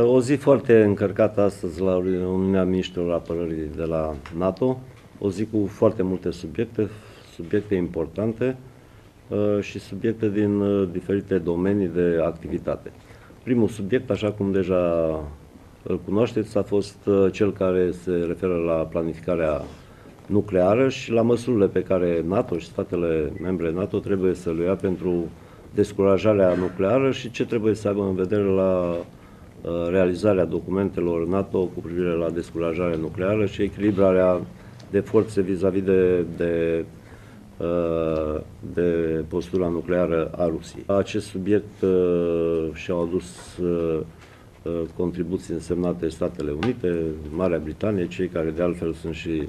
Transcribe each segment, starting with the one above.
O zi foarte încărcată astăzi la Uniunea Ministrilor Apărării de la NATO, o zi cu foarte multe subiecte, subiecte importante uh, și subiecte din uh, diferite domenii de activitate. Primul subiect, așa cum deja îl cunoașteți, a fost uh, cel care se referă la planificarea nucleară și la măsurile pe care NATO și statele membre NATO trebuie să le ia pentru descurajarea nucleară și ce trebuie să aibă în vedere la uh, realizarea documentelor NATO cu privire la descurajarea nucleară și echilibrarea de forțe vis-a-vis -vis de, de, uh, de postura nucleară a Rusiei. Acest subiect uh, și-au adus contribuții însemnate Statele Unite, Marea Britanie, cei care de altfel sunt și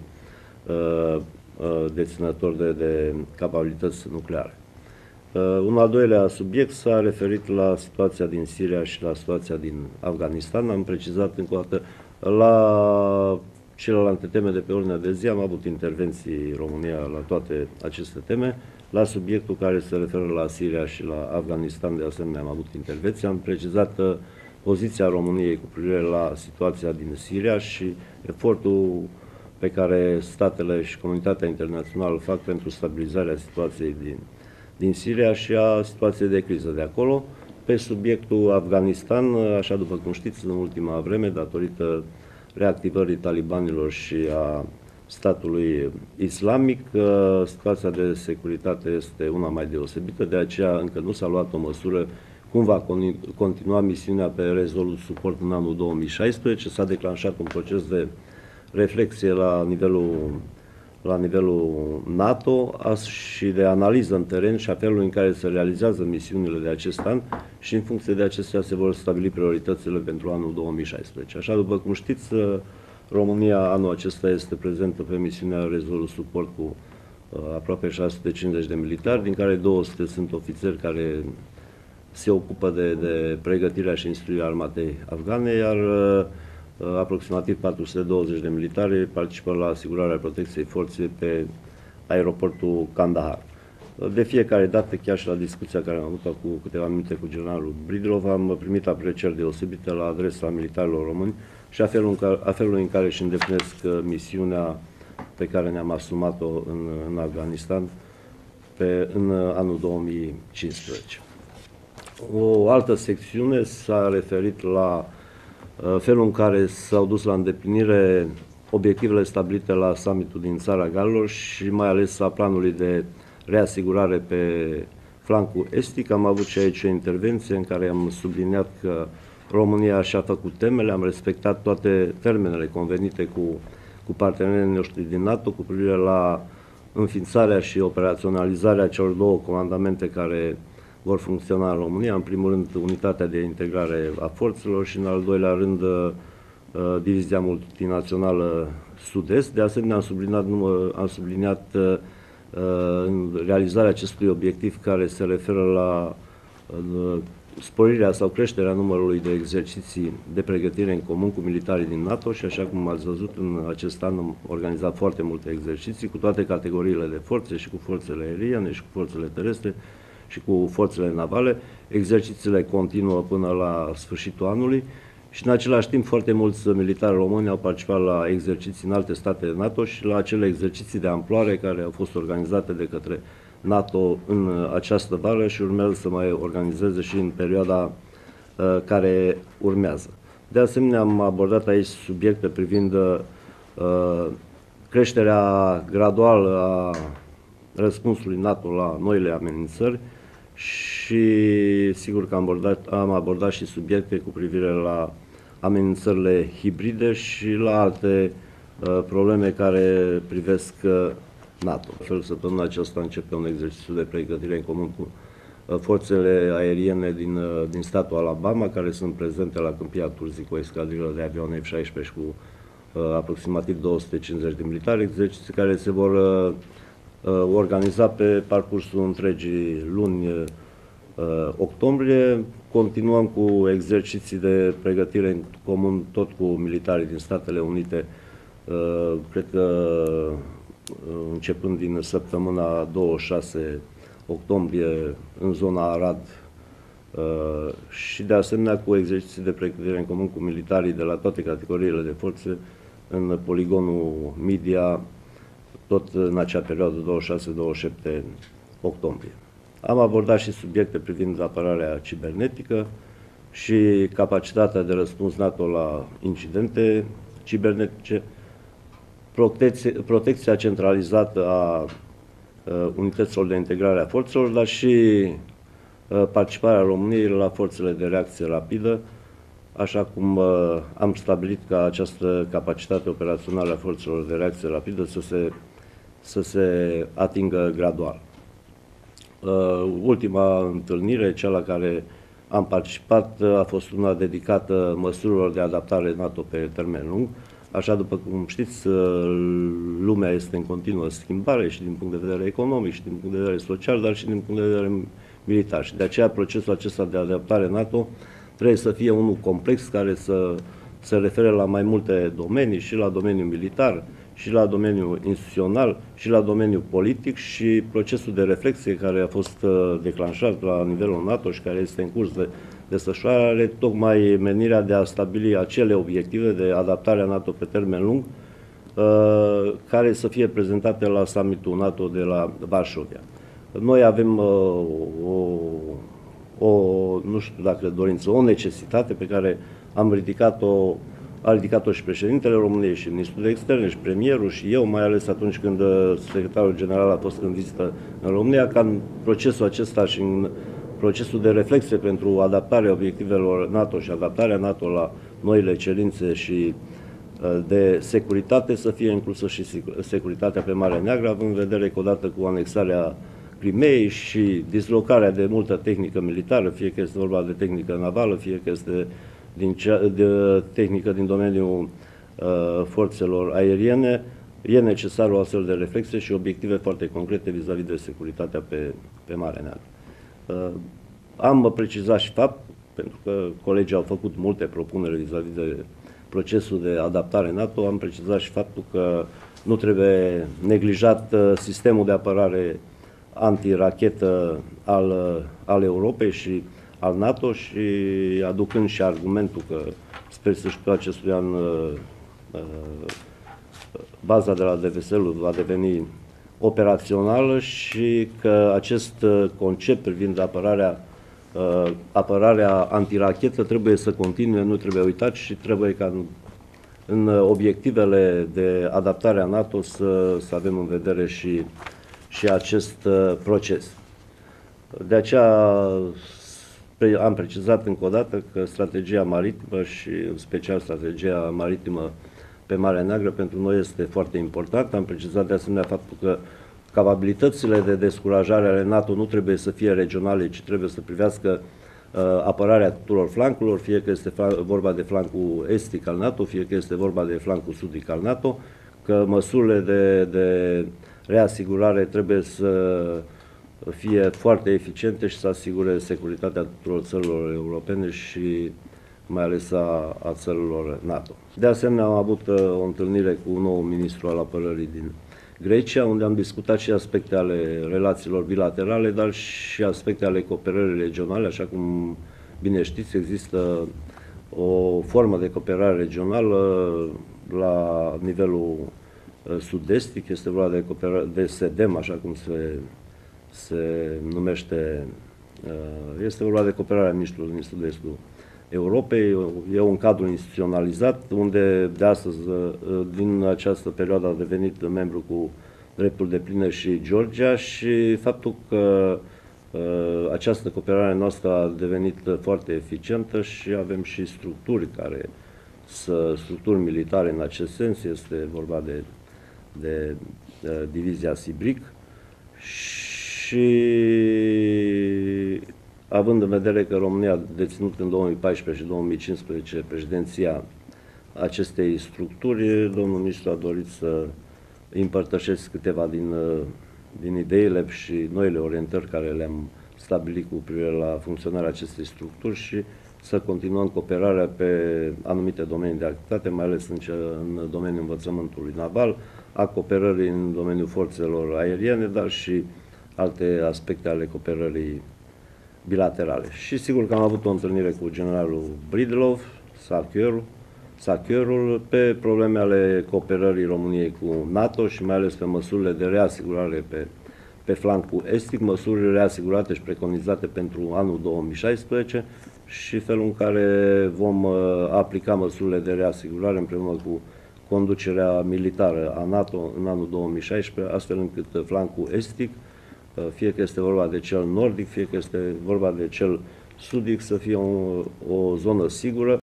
deținători de, de capabilități nucleare. Uh, un al doilea subiect s-a referit la situația din Siria și la situația din Afganistan. Am precizat încă o dată la celelalte teme de pe ordinea de zi. Am avut intervenții România la toate aceste teme. La subiectul care se referă la Siria și la Afganistan, de asemenea, am avut intervenții. Am precizat uh, poziția României cu privire la situația din Siria și efortul pe care statele și comunitatea internațională fac pentru stabilizarea situației din din Siria și a situației de criză de acolo. Pe subiectul Afganistan, așa după cum știți, în ultima vreme, datorită reactivării talibanilor și a statului islamic, situația de securitate este una mai deosebită, de aceea încă nu s-a luat o măsură cum va continua misiunea pe Resolute Support în anul 2016. S-a declanșat un proces de reflexie la nivelul la nivelul NATO și de analiză în teren și a felului în care se realizează misiunile de acest an și în funcție de acestea se vor stabili prioritățile pentru anul 2016. Așa după cum știți, România anul acesta este prezentă pe misiunea Resolute Support cu uh, aproape 650 de militari, din care 200 sunt ofițeri care se ocupă de, de pregătirea și instruirea armatei afgane, iar uh, Uh, aproximativ 420 de militari participă la asigurarea protecției forței pe aeroportul Kandahar. Uh, de fiecare dată, chiar și la discuția care am avut cu câteva minute cu generalul Bridrov, am primit aprecieri deosebite la adresa militarilor români și a felului în care, a felului în care își îndeplinesc uh, misiunea pe care ne-am asumat-o în, în Afganistan pe, în anul 2015. O altă secțiune s-a referit la Uh, felul în care s-au dus la îndeplinire obiectivele stabilite la summitul din țara Galilor și mai ales a planului de reasigurare pe flancul estic. Am avut și aici o intervenție în care am subliniat că România și-a făcut temele, am respectat toate termenele convenite cu, cu partenerii noștri din NATO cu privire la înființarea și operaționalizarea celor două comandamente care vor funcționa în România. În primul rând, unitatea de integrare a forțelor și, în al doilea rând, uh, Divizia Multinațională Sud-Est. De asemenea, am subliniat, am subliniat uh, în realizarea acestui obiectiv care se referă la uh, sporirea sau creșterea numărului de exerciții de pregătire în comun cu militarii din NATO și așa cum ați văzut în acest an am organizat foarte multe exerciții cu toate categoriile de forțe și cu forțele aeriene și cu forțele terestre și cu forțele navale. Exercițiile continuă până la sfârșitul anului și în același timp foarte mulți militari români au participat la exerciții în alte state NATO și la acele exerciții de amploare care au fost organizate de către NATO în această vară și urmează să mai organizeze și în perioada uh, care urmează. De asemenea, am abordat aici subiecte privind uh, creșterea graduală a răspunsului NATO la noile amenințări, și sigur că am abordat, am abordat și subiecte cu privire la amenințările hibride și la alte uh, probleme care privesc uh, NATO. Fel, săptămâna aceasta începe un exercițiu de pregătire în comun cu uh, forțele aeriene din, uh, din statul Alabama, care sunt prezente la Câmpia Turzii cu o escadrilă de avioane F-16 și cu uh, aproximativ 250 de militari, exerciții care se vor uh, Uh, organizat pe parcursul întregii luni uh, octombrie. Continuăm cu exerciții de pregătire în comun tot cu militarii din Statele Unite. Uh, cred că începând din săptămâna 26 octombrie în zona Arad uh, și de asemenea cu exerciții de pregătire în comun cu militarii de la toate categoriile de forțe în poligonul Media, tot în acea perioadă 26-27 octombrie. Am abordat și subiecte privind apărarea cibernetică și capacitatea de răspuns NATO la incidente cibernetice, protecție, protecția centralizată a uh, unităților de integrare a forțelor, dar și uh, participarea României la forțele de reacție rapidă, așa cum uh, am stabilit ca această capacitate operațională a forțelor de reacție rapidă să se, să se atingă gradual. Uh, ultima întâlnire, cea la care am participat, uh, a fost una dedicată măsurilor de adaptare NATO pe termen lung. Așa, după cum știți, uh, lumea este în continuă schimbare și din punct de vedere economic, și din punct de vedere social, dar și din punct de vedere militar. Și de aceea procesul acesta de adaptare NATO trebuie să fie unul complex care să se refere la mai multe domenii, și la domeniul militar, și la domeniul instituțional, și la domeniul politic și procesul de reflexie care a fost uh, declanșat la nivelul NATO și care este în curs de desfășurare, tocmai menirea de a stabili acele obiective de adaptare a NATO pe termen lung, uh, care să fie prezentate la summitul NATO de la Varșovia. Noi avem uh, o, o, nu știu dacă dorință, o necesitate pe care am ridicat-o a ridicat-o și președintele României și ministrul de externe și premierul și eu, mai ales atunci când uh, secretarul general a fost în vizită în România, ca în procesul acesta și în procesul de reflexie pentru adaptarea obiectivelor NATO și adaptarea NATO la noile cerințe și uh, de securitate să fie inclusă și securitatea pe Marea Neagră, având în vedere că odată cu anexarea Crimeei și dislocarea de multă tehnică militară, fie că este vorba de tehnică navală, fie că este din cea, de tehnică din domeniul uh, forțelor aeriene, e necesar o astfel de reflexe și obiective foarte concrete vis-a-vis -vis de securitatea pe, pe Marea Neagră. Uh, am precizat și fapt, pentru că colegii au făcut multe propuneri vis-a-vis -vis de procesul de adaptare NATO, am precizat și faptul că nu trebuie neglijat uh, sistemul de apărare antirachetă al, al Europei și al NATO și aducând și argumentul că sper să știu acestui an uh, uh, baza de la DVSL va deveni operațională și că acest uh, concept privind apărarea apărarea antirachetă trebuie să continue, nu trebuie uitat și trebuie ca în, în obiectivele de adaptare a NATO să, să avem în vedere și, și acest proces. De aceea am precizat încă o dată că strategia maritimă și în special strategia maritimă pe Marea Neagră pentru noi este foarte importantă. Am precizat de asemenea faptul că capabilitățile de descurajare ale NATO nu trebuie să fie regionale, ci trebuie să privească uh, apărarea tuturor flancurilor, fie că este vorba de flancul estic al NATO, fie că este vorba de flancul sudic al NATO, că măsurile de, de reasigurare trebuie să fie foarte eficiente și să asigure securitatea tuturor țărilor europene și mai ales a, a țărilor NATO. De asemenea, am avut uh, o întâlnire cu un nou ministru al apărării din Grecia, unde am discutat și aspecte ale relațiilor bilaterale, dar și aspecte ale cooperării regionale, așa cum bine știți, există o formă de cooperare regională la nivelul uh, sud-estic, este vorba de, cooperare, de SEDEM, așa cum se se numește, uh, este vorba de cooperarea ministrului din sud-estul Europei, e un cadru instituționalizat unde de astăzi, uh, din această perioadă a devenit membru cu dreptul de plină și Georgia și faptul că uh, această cooperare noastră a devenit foarte eficientă și avem și structuri care să, structuri militare în acest sens, este vorba de, de, de divizia Sibric și și având în vedere că România a deținut în 2014 și 2015 președinția acestei structuri, domnul ministru a dorit să împărtășesc câteva din, din ideile și noile orientări care le-am stabilit cu privire la funcționarea acestei structuri și să continuăm cooperarea pe anumite domenii de activitate, mai ales în, ce, în domeniul învățământului naval, a cooperării în domeniul forțelor aeriene, dar și alte aspecte ale cooperării bilaterale. Și sigur că am avut o întâlnire cu generalul Bridlov, Sarchiorul, Sachiorul pe probleme ale cooperării României cu NATO și mai ales pe măsurile de reasigurare pe, pe flancul estic, măsurile reasigurate și preconizate pentru anul 2016 și felul în care vom uh, aplica măsurile de reasigurare împreună cu conducerea militară a NATO în anul 2016, astfel încât flancul estic, uh, fie că este vorba de cel nordic, fie că este vorba de cel sudic, să fie o, o zonă sigură